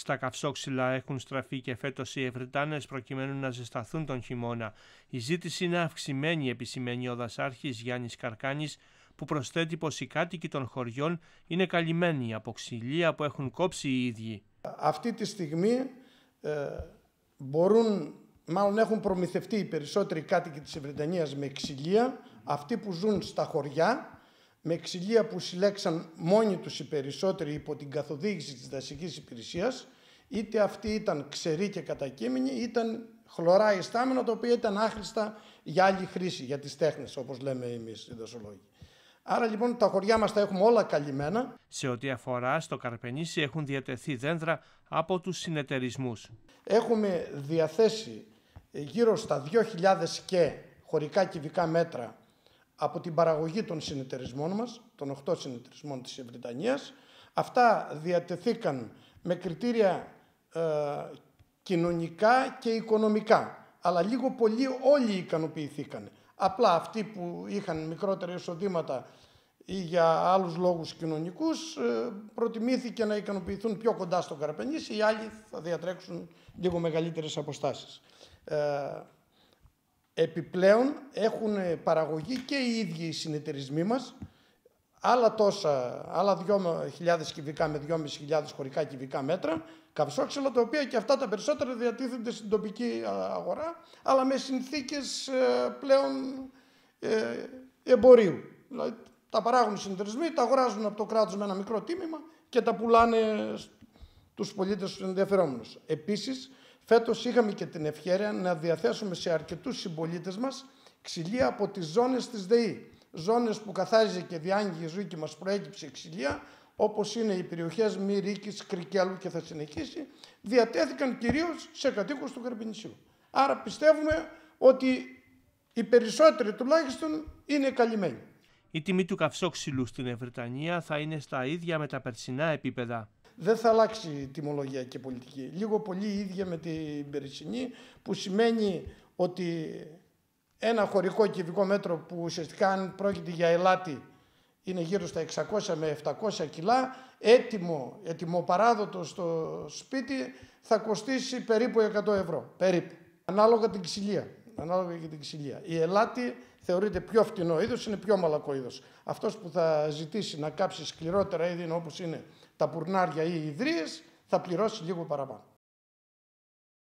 Στα καυσόξυλα έχουν στραφεί και φέτος οι Ευρυτάνες προκειμένου να ζεσταθούν τον χειμώνα. Η ζήτηση είναι αυξημένη, επισημαίνει ο δασάρχης Γιάννης Καρκάνης, που προσθέτει πως οι κάτοικοι των χωριών είναι καλυμμένοι από ξυλία που έχουν κόψει οι ίδιοι. Αυτή τη στιγμή ε, μπορούν, μάλλον έχουν προμηθευτεί οι περισσότεροι κάτοικοι της Ευρυτανίας με ξυλία, αυτοί που ζουν στα χωριά, με ξυλία που συλλέξαν μόνοι τους οι περισσότεροι υπό την καθοδήγηση της δασικής υπηρεσίας, είτε αυτοί ήταν ξεροί και κατακείμενοι, ήταν χλωρά ιστάμενα, τα οποία ήταν άχρηστα για άλλη χρήση, για τις τέχνες, όπως λέμε εμείς οι δασολόγοι. Άρα λοιπόν τα χωριά μας τα έχουμε όλα καλυμμένα. Σε ό,τι αφορά στο Καρπενήσι έχουν διατεθεί δέντρα από τους συνεταιρισμούς. Έχουμε διαθέσει γύρω στα 2.000 και χωρικά κυβικά μέτρα από την παραγωγή των συνεταιρισμών μας, των 8 συνεταιρισμών της Βρετανίας. Αυτά διατεθήκαν με κριτήρια ε, κοινωνικά και οικονομικά. Αλλά λίγο πολύ όλοι ικανοποιηθήκαν. Απλά αυτοί που είχαν μικρότερα εισοδήματα ή για άλλους λόγους κοινωνικούς ε, προτιμήθηκε να ικανοποιηθούν πιο κοντά στον Καραπενήσι, οι άλλοι θα διατρέξουν λίγο μεγαλύτερες αποστάσεις. Ε, επιπλέον έχουν παραγωγή και οι ίδιοι οι συνεταιρισμοί μας, άλλα τόσα, άλλα 2.000 κυβικά με 2.500 χωρικά κυβικά μέτρα, καυσόξυλα, τα οποία και αυτά τα περισσότερα διατίθενται στην τοπική αγορά, αλλά με συνθήκες ε, πλέον εμπορίου. Δηλαδή, τα παράγουν οι συνεταιρισμοί, τα αγοράζουν από το κράτος με ένα μικρό τίμημα και τα πουλάνε τους πολίτες τους ενδιαφερόμενους. Επίσης, φέτος είχαμε και την ευχαίρεια να διαθέσουμε σε αρκετούς συμπολίτες μας ξυλία από τις ζώνες της ΔΕΗ. Ζώνες που καθάριζε και διάγγει η ζωή και μας προέκυψε ξυλία, όπως είναι οι περιοχές Μυρίκης, Κρικέλου και θα συνεχίσει, διατέθηκαν κυρίως σε κατοίκους του Καρπινησίου. Άρα πιστεύουμε ότι οι περισσότεροι τουλάχιστον είναι καλυμμένοι. Η τιμή του καυσόξυλου στην Ευρυτανία θα είναι στα ίδια με τα περσινά επίπεδα. Δεν θα αλλάξει η τιμολογία και πολιτική. Λίγο πολύ ίδια με την περσινή, που σημαίνει ότι ένα χωρικό κυβικό μέτρο που ουσιαστικά αν πρόκειται για ελάτι είναι γύρω στα 600 με 700 κιλά, έτοιμο, έτοιμο παράδοτο στο σπίτι θα κοστίσει περίπου 100 ευρώ. Περίπου. Ανάλογα την ξυλία ανάλογα για την ξυλία. Η ελάτη θεωρείται πιο φτηνό είδος, είναι πιο μαλακό είδος. Αυτός που θα ζητήσει να κάψει σκληρότερα είδη όπως είναι τα πουρνάρια ή οι ιδρύες, θα πληρώσει λίγο παραπάνω.